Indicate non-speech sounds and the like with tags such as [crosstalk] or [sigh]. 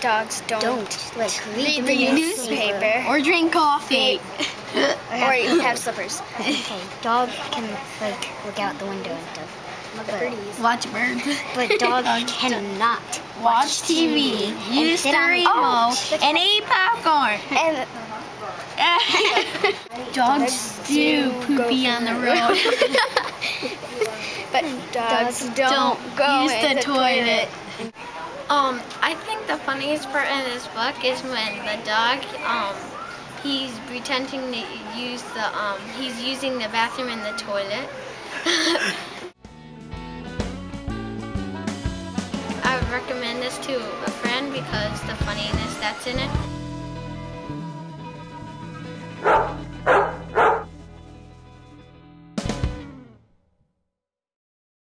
dogs don't, Don't like read, read the newspaper. Or drink coffee. [laughs] or have slippers. [laughs] Okay, dog can like look out the window and stuff. Birdies. Watch birds. But [laughs] dog cannot. Watch TV. Use the remote. Oh, and eat popcorn. And Dogs do poopy on the road. but dogs don't, Don't go use in the toilet. Um, I think the funniest part in this book is when the dog, um, he's pretending to use the, um, he's using the bathroom in the toilet. [laughs] I would recommend this to a friend because the funniness that's in it.